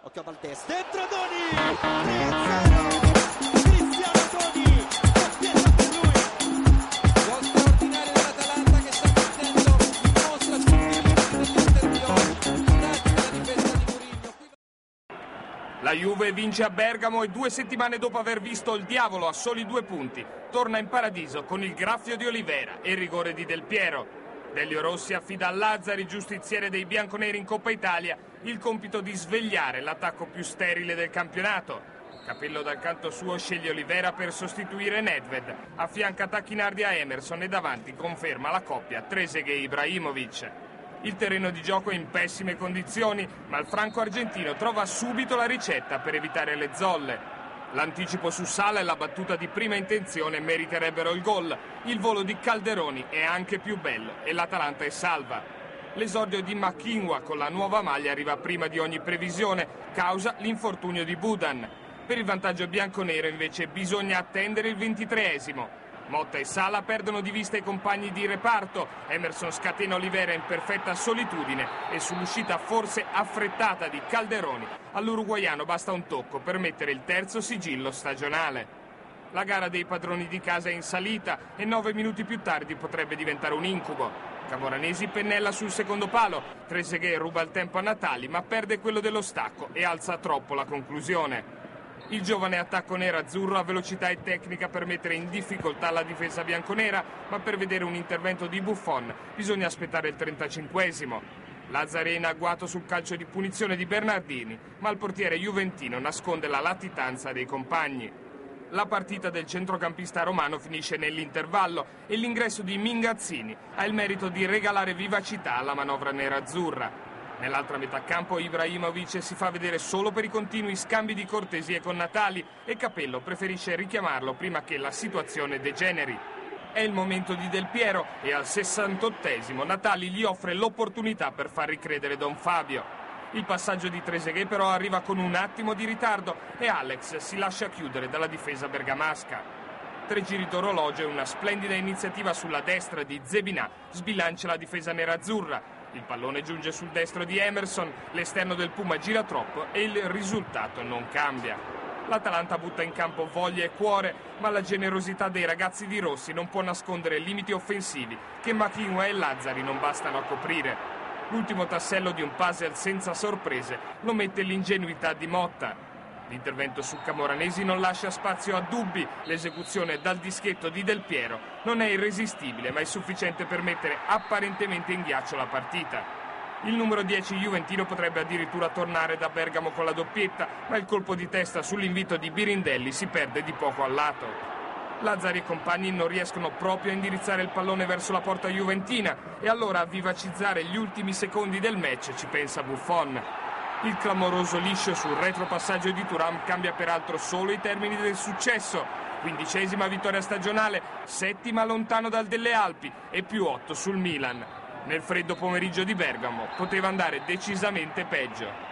Occhio a Valdes, dentro Doni! 3-0! Cristiano Doni! Doppietta per lui! Gol straordinario dell'Atalanta che sta mettendo in mostra sul filo dell'Inter di oggi. Tattica la difesa di Mourinho. Qui La Juve vince a Bergamo e due settimane dopo aver visto il diavolo a soli due punti, torna in paradiso con il graffio di Olivera e il rigore di Del Piero. Delio Rossi affida a Lazzari, giustiziere dei bianconeri in Coppa Italia, il compito di svegliare l'attacco più sterile del campionato. Capello dal canto suo sceglie Olivera per sostituire Nedved, affianca Tacchinardi a Emerson e davanti conferma la coppia Treseghe-Ibrahimovic. Il terreno di gioco è in pessime condizioni, ma il franco argentino trova subito la ricetta per evitare le zolle. L'anticipo su Sala e la battuta di prima intenzione meriterebbero il gol. Il volo di Calderoni è anche più bello e l'Atalanta è salva. L'esordio di Machinwa con la nuova maglia arriva prima di ogni previsione, causa l'infortunio di Budan. Per il vantaggio bianconero invece bisogna attendere il ventitreesimo. Motta e Sala perdono di vista i compagni di reparto. Emerson scatena Olivera in perfetta solitudine e sull'uscita forse affrettata di Calderoni all'uruguaiano basta un tocco per mettere il terzo sigillo stagionale. La gara dei padroni di casa è in salita e nove minuti più tardi potrebbe diventare un incubo. Camoranesi pennella sul secondo palo, Trezeguet ruba il tempo a Natali ma perde quello dello stacco e alza troppo la conclusione. Il giovane attacco nero-azzurro ha velocità e tecnica per mettere in difficoltà la difesa bianconera, ma per vedere un intervento di Buffon bisogna aspettare il 35esimo. Lazzari è in agguato sul calcio di punizione di Bernardini, ma il portiere juventino nasconde la latitanza dei compagni. La partita del centrocampista romano finisce nell'intervallo e l'ingresso di Mingazzini ha il merito di regalare vivacità alla manovra nerazzurra. Nell'altra metà campo Ibrahimovic si fa vedere solo per i continui scambi di cortesie con Natali e Capello preferisce richiamarlo prima che la situazione degeneri. È il momento di Del Piero e al 68esimo Natali gli offre l'opportunità per far ricredere Don Fabio. Il passaggio di Trezeguet però arriva con un attimo di ritardo e Alex si lascia chiudere dalla difesa bergamasca. Tre giri d'orologio e una splendida iniziativa sulla destra di Zebinà sbilancia la difesa nerazzurra. Il pallone giunge sul destro di Emerson, l'esterno del Puma gira troppo e il risultato non cambia. L'Atalanta butta in campo voglia e cuore, ma la generosità dei ragazzi di Rossi non può nascondere limiti offensivi che Machinua e Lazzari non bastano a coprire. L'ultimo tassello di un puzzle senza sorprese lo mette l'ingenuità di Motta. L'intervento su Camoranesi non lascia spazio a dubbi, l'esecuzione dal dischetto di Del Piero non è irresistibile ma è sufficiente per mettere apparentemente in ghiaccio la partita. Il numero 10 Juventino potrebbe addirittura tornare da Bergamo con la doppietta, ma il colpo di testa sull'invito di Birindelli si perde di poco al lato. Lazzari e compagni non riescono proprio a indirizzare il pallone verso la porta juventina e allora a vivacizzare gli ultimi secondi del match ci pensa Buffon. Il clamoroso liscio sul retropassaggio di Turam cambia peraltro solo i termini del successo. Quindicesima vittoria stagionale, settima lontano dal delle Alpi e più otto sul Milan. Nel freddo pomeriggio di Bergamo poteva andare decisamente peggio.